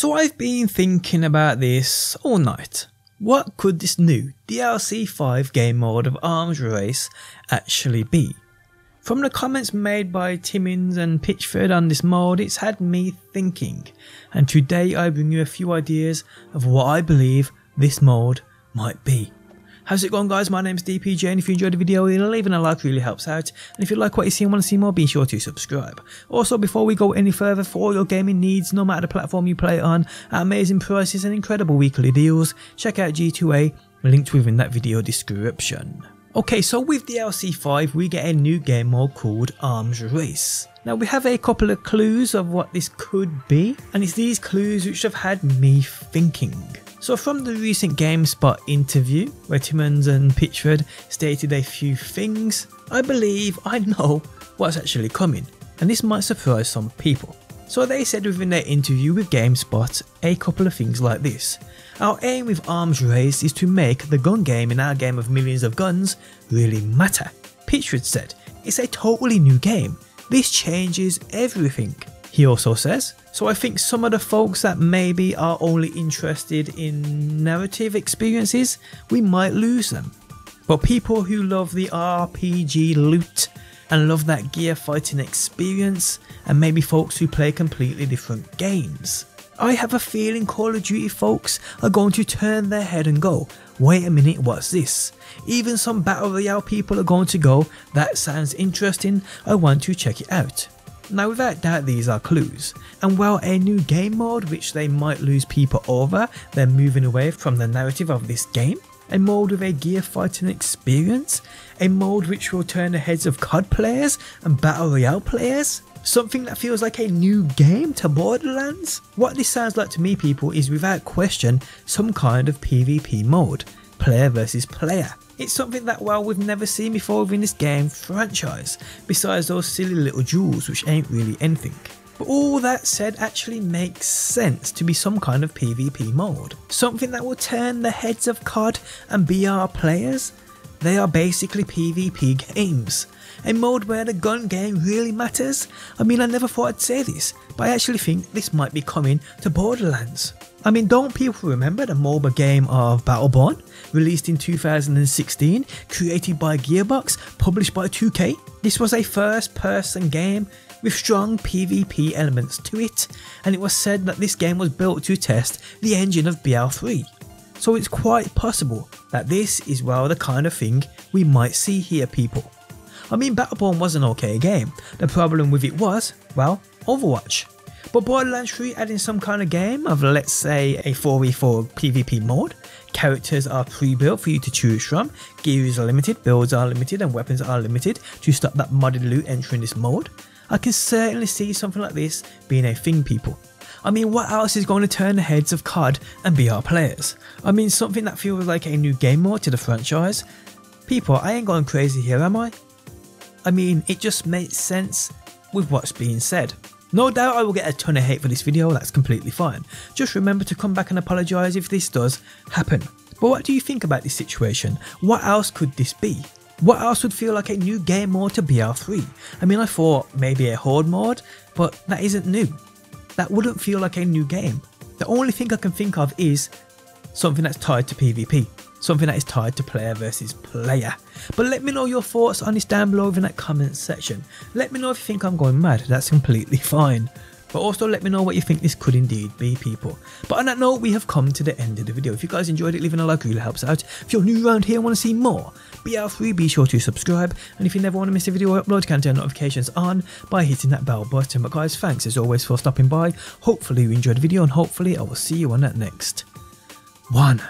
So I've been thinking about this all night. What could this new DLC 5 game mode of Arms Race actually be? From the comments made by Timmins and Pitchford on this mode, it's had me thinking, and today I bring you a few ideas of what I believe this mode might be. How's it going guys, my name's DPJ and if you enjoyed the video, leaving a like really helps out, and if you like what you see and want to see more, be sure to subscribe. Also, before we go any further, for all your gaming needs, no matter the platform you play on, at amazing prices and incredible weekly deals, check out G2A, linked within that video description. Okay, so with DLC 5 we get a new game mode called Arms Race. Now we have a couple of clues of what this could be, and it's these clues which have had me thinking. So from the recent GameSpot interview, where Timmins and Pitchford stated a few things, I believe I know what's actually coming, and this might surprise some people. So they said within their interview with GameSpot a couple of things like this. Our aim with Arms Race is to make the gun game in our game of millions of guns really matter. Pitchford said, it's a totally new game. This changes everything. He also says, so I think some of the folks that maybe are only interested in narrative experiences, we might lose them. But people who love the RPG loot and love that gear fighting experience, and maybe folks who play completely different games, I have a feeling Call of Duty folks are going to turn their head and go, wait a minute, what's this? Even some Battle Royale people are going to go, that sounds interesting, I want to check it out. Now without doubt these are clues, and while a new game mode which they might lose people over, they're moving away from the narrative of this game, a mode with a gear fighting experience, a mode which will turn the heads of COD players and Battle Royale players, Something that feels like a new game to Borderlands? What this sounds like to me people is without question some kind of PvP mode, player versus player. It's something that well we've never seen before within this game franchise, besides those silly little duels which ain't really anything. But all that said actually makes sense to be some kind of PvP mode. Something that will turn the heads of COD and BR players. They are basically PvP games a mode where the gun game really matters? I mean, I never thought I'd say this, but I actually think this might be coming to Borderlands. I mean, don't people remember the MOBA game of Battleborn, released in 2016, created by Gearbox, published by 2K? This was a first person game with strong PvP elements to it, and it was said that this game was built to test the engine of BL3. So it's quite possible that this is well the kind of thing we might see here people. I mean, Battleborn was an okay game. The problem with it was, well, Overwatch. But Borderlands 3 adding some kind of game of let's say a 4v4 PvP mode, characters are pre-built for you to choose from, gears are limited, builds are limited and weapons are limited to stop that modded loot entering this mode, I can certainly see something like this being a thing people. I mean what else is going to turn the heads of COD and BR players? I mean something that feels like a new game mode to the franchise? People, I ain't going crazy here am I? I mean, it just makes sense with what's being said. No doubt I will get a ton of hate for this video, that's completely fine. Just remember to come back and apologise if this does happen. But what do you think about this situation? What else could this be? What else would feel like a new game mode to BR3? I mean I thought maybe a horde mode, but that isn't new. That wouldn't feel like a new game. The only thing I can think of is something that's tied to PvP something that is tied to player versus player. But let me know your thoughts on this down below in that comment section. Let me know if you think I'm going mad, that's completely fine. But also let me know what you think this could indeed be people. But on that note we have come to the end of the video. If you guys enjoyed it leaving a like really helps out. If you're new around here and want to see more BL3 be sure to subscribe and if you never want to miss a video I upload you can turn notifications on by hitting that bell button. But guys thanks as always for stopping by. Hopefully you enjoyed the video and hopefully I will see you on that next one.